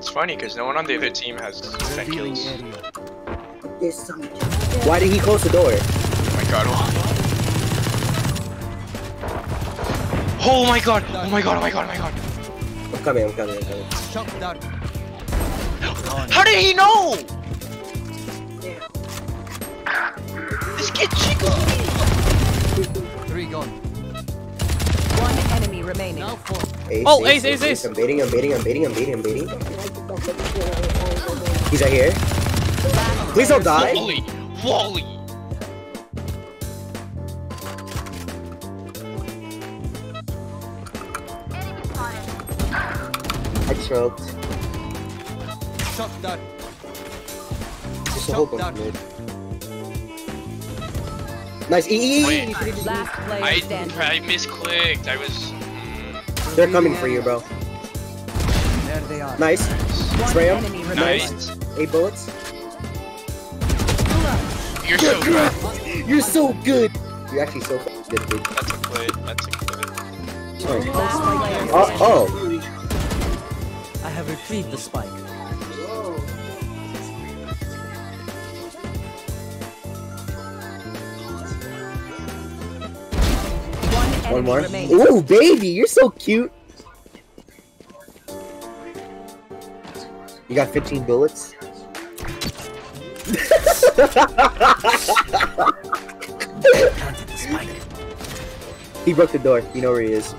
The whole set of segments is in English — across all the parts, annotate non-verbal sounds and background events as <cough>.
It's funny because no one on the other team has 10 kills. There's some. Why did he close the door? Oh my god. Oh my god! Oh my god! Oh my god! Oh my god! I'm coming, I'm coming, I'm coming. Shock dart. How did he know? This kid cheated. Three gone. One enemy remaining. Now four. Ace, Oh, ace, ace, ace. I'm baiting, I'm baiting, I'm baiting, I'm baiting, I'm baiting. He's right here. Please don't die. Wally! Wally! I choked. Shock dart. Just a whole bunch of. Nice. E E E. Wait. Last player I. I misclicked. I was. mm, They're coming for you, bro. There they are. Nice. One Spray him. Nice. Eight bullets. You're so good. You're so good. You're actually so good, dude. That's a play. That's a play. Nice. Last player Oh, standing. oh. I have retrieved the spike. One more. remaining. Ooh, baby, you're so cute. You got 15 bullets? Planted the spike. He broke the door. You know where he is.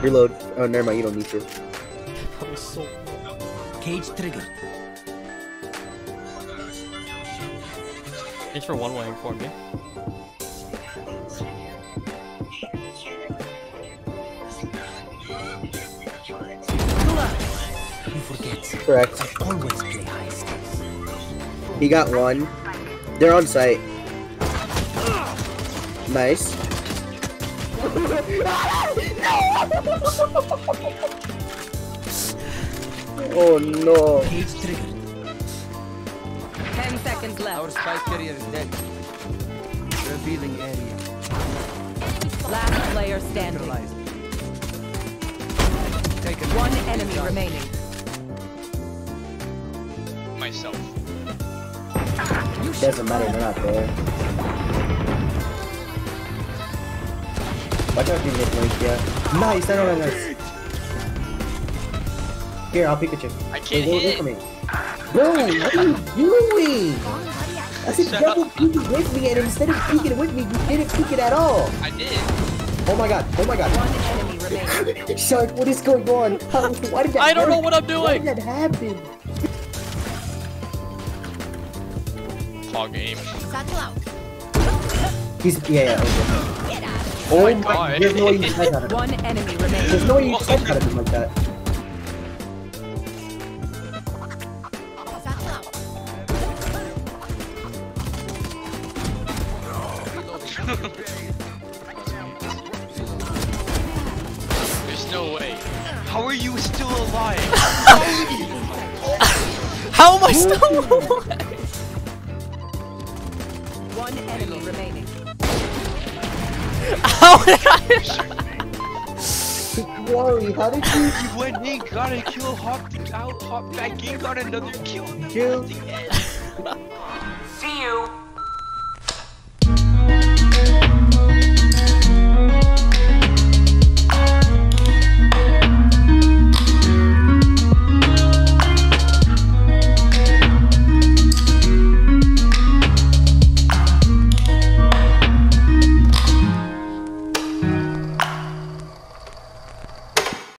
Reload. Oh, never mind. You don't need to. That was so. Cage triggered. Thanks for one way for me. You forget. Correct. I always play high stakes. He got one. They're on site. Nice. <laughs> oh no. Cage triggered. Ten seconds left. Our left. spike carrier is dead. Revealing area. Last player standing. Neutralized. One enemy remaining. Myself. Doesn't matter. They're not there. Watch out, you get link, yeah. Nice. No, no, no, nice. Here, I'll pick a chip. I can't Wait, wait, hit. for me. Bro, what are you doing? I said Shut double up. peek it with me, and instead of peeking with me, you didn't peek it at all. I did. Oh my god, oh my god. One enemy remaining. <laughs> Shark, what is going on? How, <laughs> why did that I don't know what I'm Why doing. did that happen? Hog aim. He's, yeah, yeah, okay. Oh, oh my God. god, there's no way you just headshotted him. One enemy There's no way you just headshotted him like that. There's no way. How are you still alive? <laughs> How am I still alive? How? Wally, how did you you went in, got a kill, hopped out, hopped back in, got another kill. and then Kill. at the end. See you.